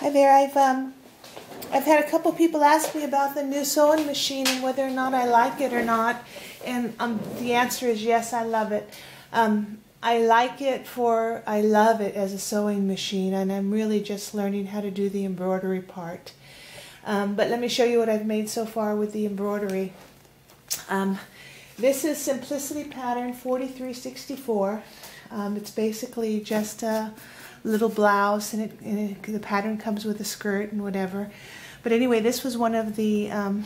Hi there. I've um, I've had a couple people ask me about the new sewing machine and whether or not I like it or not, and um, the answer is yes, I love it. Um, I like it for I love it as a sewing machine, and I'm really just learning how to do the embroidery part. Um, but let me show you what I've made so far with the embroidery. Um, this is Simplicity Pattern 4364. Um, it's basically just a little blouse and, it, and it, the pattern comes with a skirt and whatever. But anyway, this was one of the um,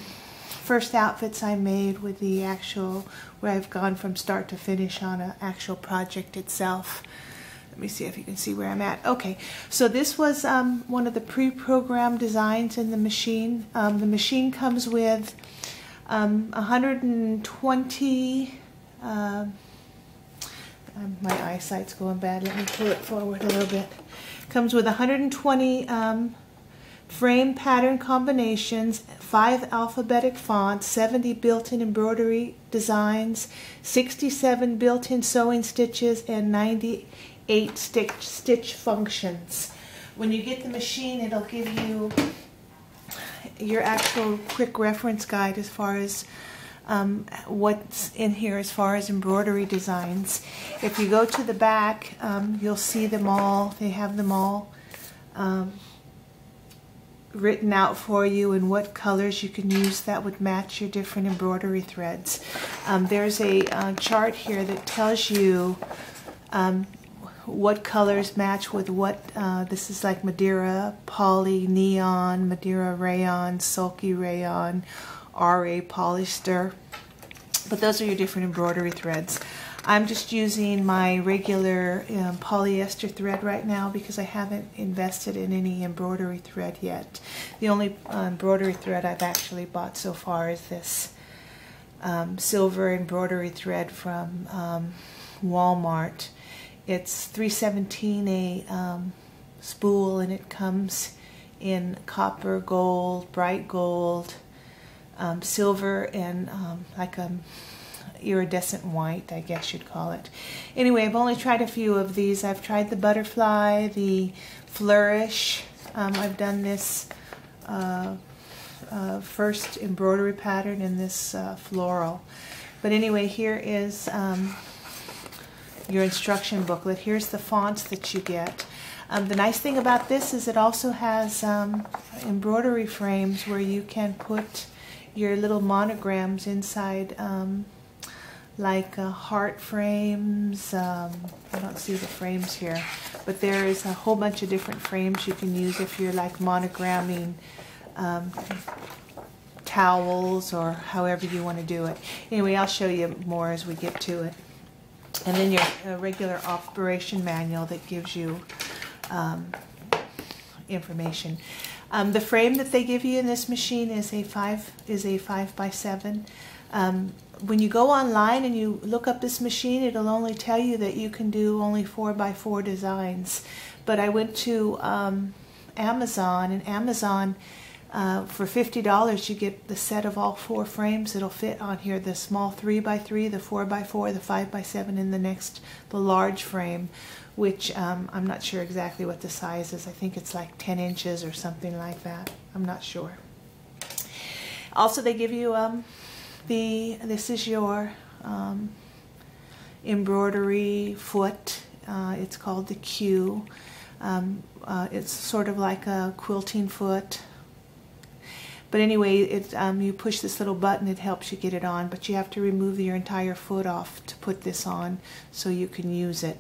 first outfits I made with the actual, where I've gone from start to finish on an actual project itself. Let me see if you can see where I'm at. Okay, so this was um, one of the pre-programmed designs in the machine. Um, the machine comes with um, 120 uh, um, my eyesight's going bad. Let me pull it forward a little bit. Comes with 120 um, frame pattern combinations, five alphabetic fonts, 70 built-in embroidery designs, 67 built-in sewing stitches, and 98 stitch, stitch functions. When you get the machine, it'll give you your actual quick reference guide as far as um, what's in here as far as embroidery designs. If you go to the back, um, you'll see them all. They have them all um, written out for you and what colors you can use that would match your different embroidery threads. Um, there's a uh, chart here that tells you um, what colors match with what. Uh, this is like Madeira, Poly, Neon, Madeira Rayon, Sulky Rayon, RA polyester. But those are your different embroidery threads. I'm just using my regular um, polyester thread right now because I haven't invested in any embroidery thread yet. The only uh, embroidery thread I've actually bought so far is this um, silver embroidery thread from um, Walmart. It's 317 a um, spool and it comes in copper, gold, bright gold, um, silver and um, like a iridescent white, I guess you'd call it. Anyway, I've only tried a few of these. I've tried the butterfly, the flourish. Um, I've done this uh, uh, first embroidery pattern in this uh, floral. But anyway, here is um, your instruction booklet. Here's the fonts that you get. Um, the nice thing about this is it also has um, embroidery frames where you can put your little monograms inside um, like uh, heart frames. Um, I don't see the frames here, but there is a whole bunch of different frames you can use if you're like monogramming um, towels or however you want to do it. Anyway, I'll show you more as we get to it. And then your regular operation manual that gives you um, information. Um, the frame that they give you in this machine is a five is a five by seven. Um, when you go online and you look up this machine, it'll only tell you that you can do only four by four designs. But I went to um, Amazon, and Amazon uh, for fifty dollars you get the set of all four frames that'll fit on here: the small three by three, the four by four, the five by seven, and the next the large frame which um, I'm not sure exactly what the size is. I think it's like 10 inches or something like that. I'm not sure. Also, they give you um, the, this is your um, embroidery foot. Uh, it's called the Q. Um, uh, it's sort of like a quilting foot. But anyway, it, um, you push this little button, it helps you get it on, but you have to remove your entire foot off to put this on so you can use it.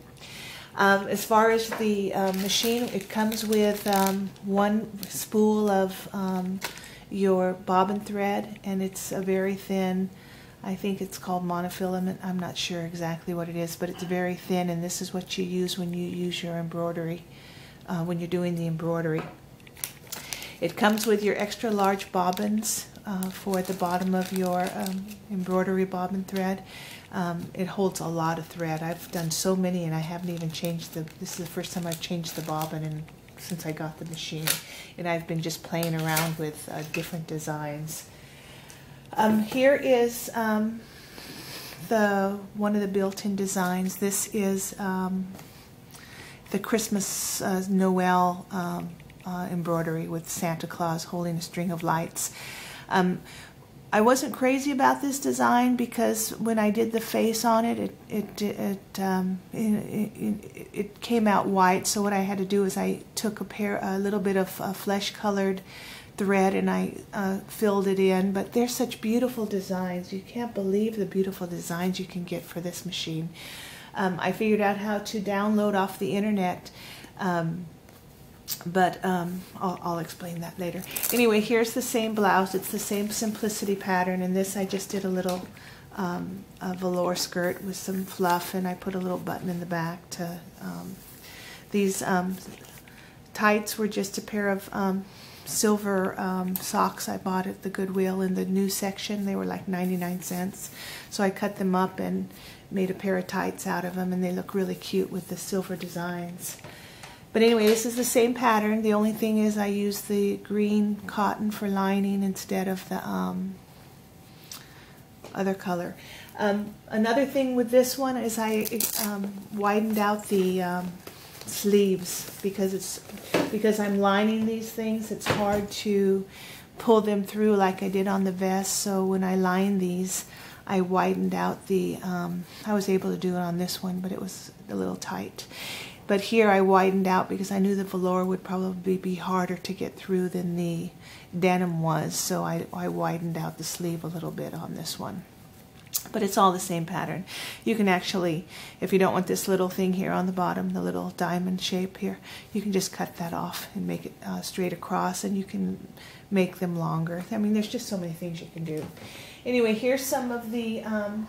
Um, as far as the uh, machine, it comes with um, one spool of um, your bobbin thread, and it's a very thin. I think it's called monofilament. I'm not sure exactly what it is, but it's very thin, and this is what you use when you use your embroidery, uh, when you're doing the embroidery. It comes with your extra large bobbins uh, for the bottom of your um, embroidery bobbin thread. Um, it holds a lot of thread. I've done so many and I haven't even changed the, this is the first time I've changed the bobbin and since I got the machine. And I've been just playing around with uh, different designs. Um, here is um, the one of the built-in designs. This is um, the Christmas uh, Noel um, uh, embroidery with Santa Claus holding a string of lights. Um, I wasn't crazy about this design because when I did the face on it, it it it, um, it, it, it, came out white. So what I had to do is I took a pair, a little bit of uh, flesh-colored thread, and I uh, filled it in. But they're such beautiful designs. You can't believe the beautiful designs you can get for this machine. Um, I figured out how to download off the internet. Um, but um, I'll, I'll, explain that later. Anyway, here's the same blouse. It's the same simplicity pattern. And this I just did a little um, a velour skirt with some fluff, and I put a little button in the back to. Um, these um, tights were just a pair of um, silver um, socks I bought at the Goodwill in the new section. They were like 99 cents. So I cut them up and made a pair of tights out of them, and they look really cute with the silver designs. But anyway, this is the same pattern. The only thing is I use the green cotton for lining instead of the um, other color. Um, another thing with this one is I um, widened out the um, sleeves because it's because I'm lining these things. It's hard to pull them through like I did on the vest. So when I line these, I widened out the. Um, I was able to do it on this one, but it was a little tight. But here I widened out because I knew the velour would probably be harder to get through than the denim was. So I, I widened out the sleeve a little bit on this one. But it's all the same pattern. You can actually, if you don't want this little thing here on the bottom, the little diamond shape here, you can just cut that off and make it uh, straight across and you can make them longer. I mean, there's just so many things you can do. Anyway, here's some of the um,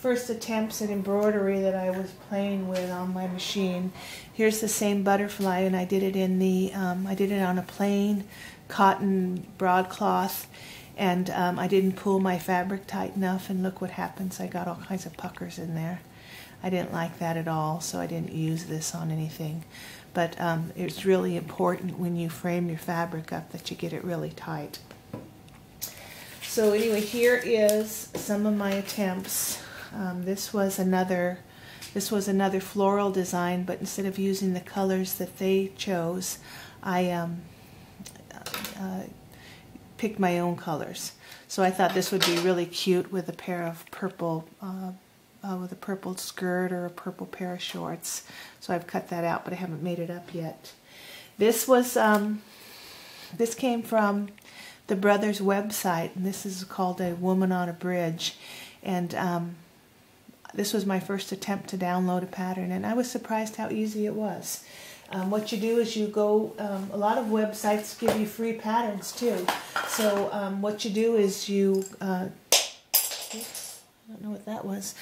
first attempts at embroidery that I was playing with on my machine. Here's the same butterfly, and I did it in the um, I did it on a plain cotton broadcloth, and um, I didn't pull my fabric tight enough. And look what happens! I got all kinds of puckers in there. I didn't like that at all, so I didn't use this on anything. But um, it's really important when you frame your fabric up that you get it really tight. So anyway, here is some of my attempts um, this was another this was another floral design, but instead of using the colors that they chose, I um, uh, picked my own colors. So I thought this would be really cute with a pair of purple, uh, uh, with a purple skirt or a purple pair of shorts. So I've cut that out, but I haven't made it up yet. This was, um, this came from the Brothers website, and this is called A Woman on a Bridge. And um, this was my first attempt to download a pattern, and I was surprised how easy it was. Um, what you do is you go, um, a lot of websites give you free patterns too. So um, what you do is you, uh, oops, I don't know what that was.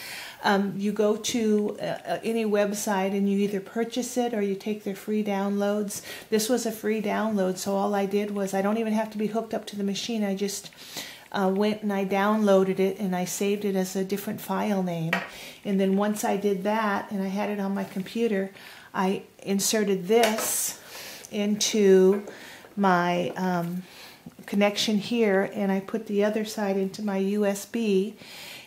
Um, you go to uh, uh, any website and you either purchase it or you take their free downloads. This was a free download, so all I did was I don't even have to be hooked up to the machine. I just uh, went and I downloaded it and I saved it as a different file name. And then once I did that and I had it on my computer, I inserted this into my um, connection here and I put the other side into my USB.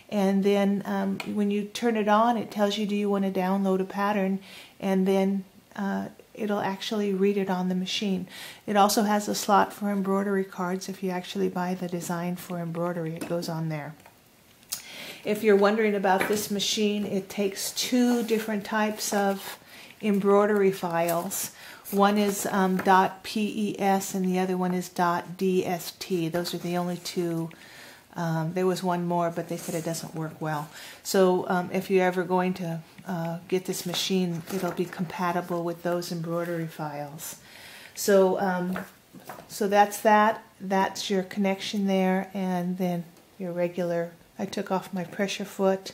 And then um, when you turn it on, it tells you, do you want to download a pattern? And then uh, it'll actually read it on the machine. It also has a slot for embroidery cards. If you actually buy the design for embroidery, it goes on there. If you're wondering about this machine, it takes two different types of embroidery files. One is um, .pes and the other one is .dst. Those are the only two um, there was one more, but they said it doesn't work well. So um, if you're ever going to uh, get this machine, it'll be compatible with those embroidery files. So, um, so that's that. That's your connection there, and then your regular. I took off my pressure foot,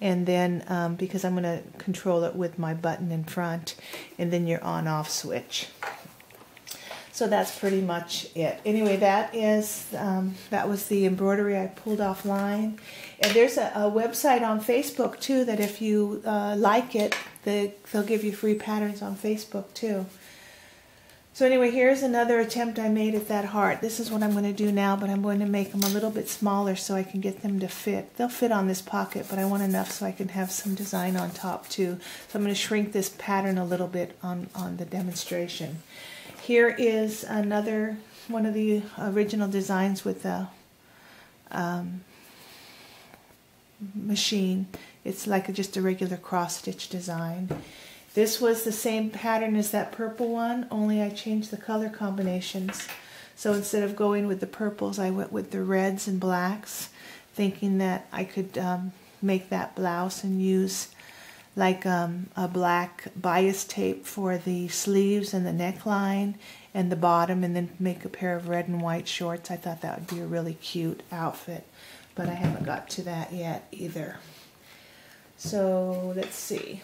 and then um, because I'm going to control it with my button in front, and then your on-off switch. So that's pretty much it. Anyway, that is um, that was the embroidery I pulled offline. And there's a, a website on Facebook too that if you uh, like it, they, they'll give you free patterns on Facebook too. So anyway, here's another attempt I made at that heart. This is what I'm going to do now, but I'm going to make them a little bit smaller so I can get them to fit. They'll fit on this pocket, but I want enough so I can have some design on top too. So I'm going to shrink this pattern a little bit on, on the demonstration. Here is another one of the original designs with the um, machine. It's like a, just a regular cross stitch design. This was the same pattern as that purple one, only I changed the color combinations. So instead of going with the purples, I went with the reds and blacks, thinking that I could um, make that blouse and use like um, a black bias tape for the sleeves and the neckline and the bottom and then make a pair of red and white shorts. I thought that would be a really cute outfit, but I haven't got to that yet either. So let's see.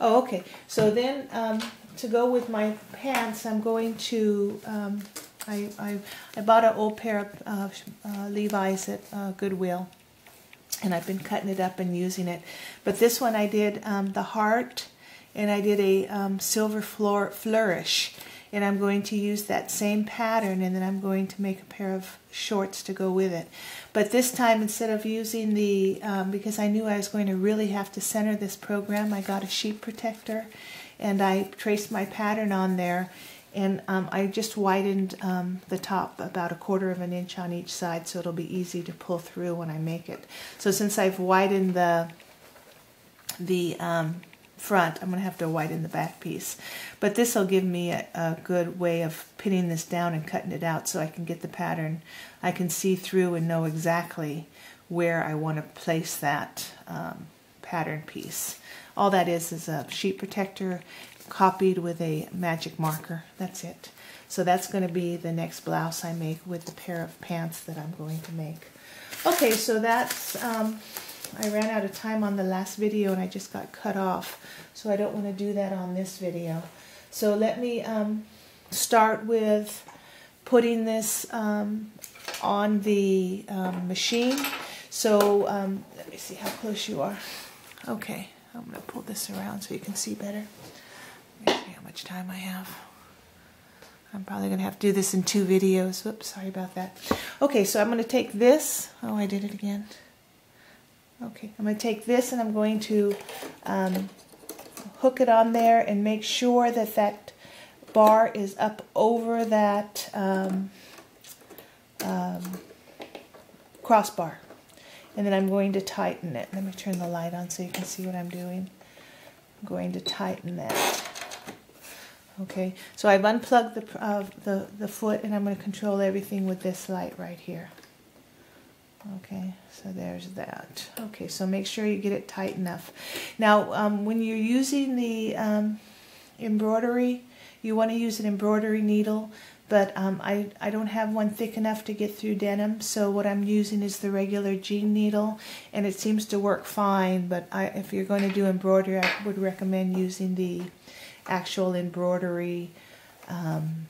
Oh, okay. So then um, to go with my pants, I'm going to, um, I, I, I, bought an old pair of uh, uh, Levi's at uh, Goodwill. And I've been cutting it up and using it. But this one I did um, the heart and I did a um, silver floor flourish and I'm going to use that same pattern and then I'm going to make a pair of shorts to go with it. But this time instead of using the, um, because I knew I was going to really have to center this program, I got a sheet protector and I traced my pattern on there and um, I just widened um, the top about a quarter of an inch on each side so it'll be easy to pull through when I make it. So since I've widened the the um, front. I'm going to have to widen the back piece. But this will give me a, a, good way of pinning this down and cutting it out so I can get the pattern. I can see through and know exactly where I want to place that um, pattern piece. All that is is a sheet protector copied with a magic marker. That's it. So that's going to be the next blouse I make with the pair of pants that I'm going to make. Okay, so that's... Um, I ran out of time on the last video and I just got cut off. So I don't want to do that on this video. So let me um, start with putting this um, on the um, machine. So um, let me see how close you are. Okay, I'm going to pull this around so you can see better. Let me see how much time I have. I'm probably going to have to do this in two videos. Oops, sorry about that. Okay, so I'm going to take this. Oh, I did it again. Okay, I'm going to take this and I'm going to um, hook it on there and make sure that that bar is up over that um, um, crossbar. And then I'm going to tighten it. Let me turn the light on so you can see what I'm doing. I'm going to tighten that. Okay, so I've unplugged the, uh, the, the foot and I'm going to control everything with this light right here. Okay, so there's that. Okay, so make sure you get it tight enough. Now, um, when you're using the um, embroidery, you want to use an embroidery needle, but um, I, I don't have one thick enough to get through denim, so what I'm using is the regular jean needle, and it seems to work fine, but I, if you're going to do embroidery, I would recommend using the actual embroidery um,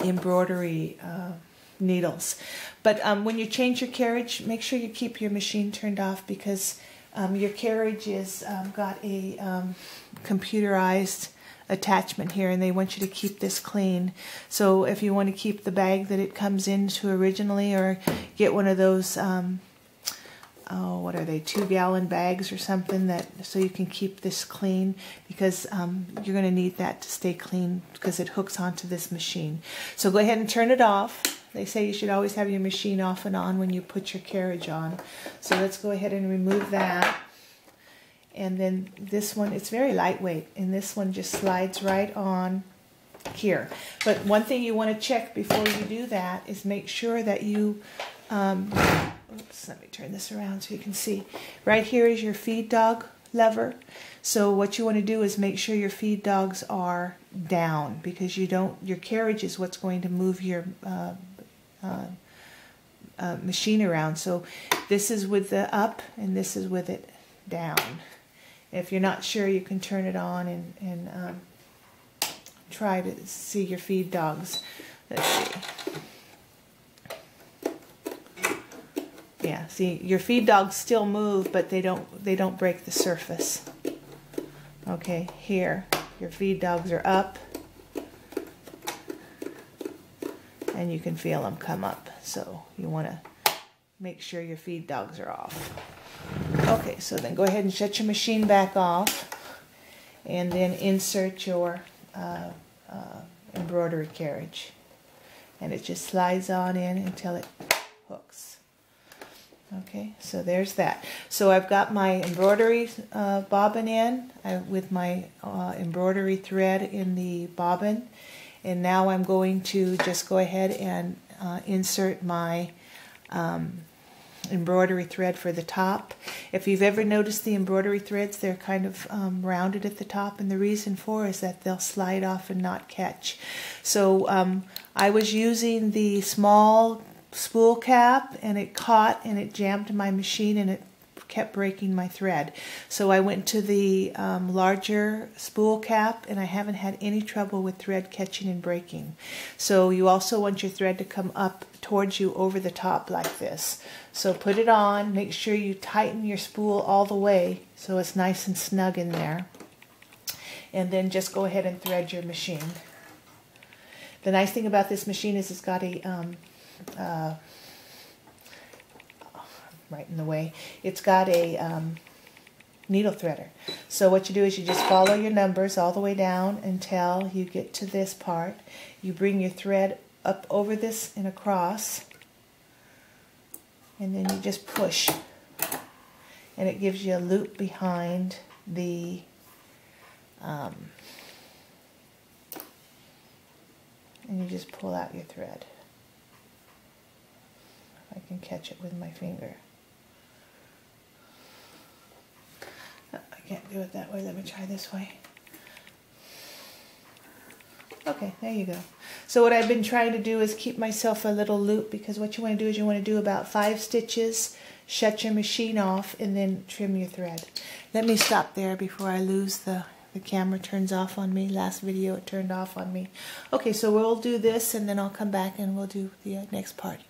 embroidery uh, needles. But um, when you change your carriage, make sure you keep your machine turned off because um, your carriage is um, got a um, computerized attachment here and they want you to keep this clean. So if you want to keep the bag that it comes into originally or get one of those um, oh, what are they, two gallon bags or something that so you can keep this clean because um, you're going to need that to stay clean because it hooks onto this machine. So go ahead and turn it off. They say you should always have your machine off and on when you put your carriage on. So let's go ahead and remove that. And then this one, it's very lightweight, and this one just slides right on here. But one thing you want to check before you do that is make sure that you, um, oops, let me turn this around so you can see. Right here is your feed dog lever. So what you want to do is make sure your feed dogs are down because you don't, your carriage is what's going to move your uh, uh, uh, machine around. So this is with the up and this is with it down. If you're not sure, you can turn it on and, and um, try to see your feed dogs. Let's see. Yeah, see, your feed dogs still move, but they don't they don't break the surface. Okay, here, your feed dogs are up and you can feel them come up. So you want to make sure your feed dogs are off. Okay, so then go ahead and shut your machine back off and then insert your uh, uh, embroidery carriage. And it just slides on in until it hooks. Okay, so there's that. So I've got my embroidery uh, bobbin in I, with my uh, embroidery thread in the bobbin. And now I'm going to just go ahead and uh, insert my um, embroidery thread for the top. If you've ever noticed the embroidery threads, they're kind of um, rounded at the top, and the reason for is that they'll slide off and not catch. So um, I was using the small spool cap, and it caught and it jammed my machine, and it kept breaking my thread. So I went to the um, larger spool cap and I haven't had any trouble with thread catching and breaking. So you also want your thread to come up towards you over the top like this. So put it on, make sure you tighten your spool all the way so it's nice and snug in there. And then just go ahead and thread your machine. The nice thing about this machine is it's got a um, uh, right in the way. It's got a um, needle threader. So what you do is you just follow your numbers all the way down until you get to this part. You bring your thread up over this and across and then you just push and it gives you a loop behind the um, and you just pull out your thread. I can catch it with my finger. I can't do it that way. Let me try this way. Okay, there you go. So what I've been trying to do is keep myself a little loop because what you want to do is you want to do about five stitches, shut your machine off, and then trim your thread. Let me stop there before I lose the, the camera turns off on me. Last video it turned off on me. Okay, so we'll do this and then I'll come back and we'll do the uh, next part.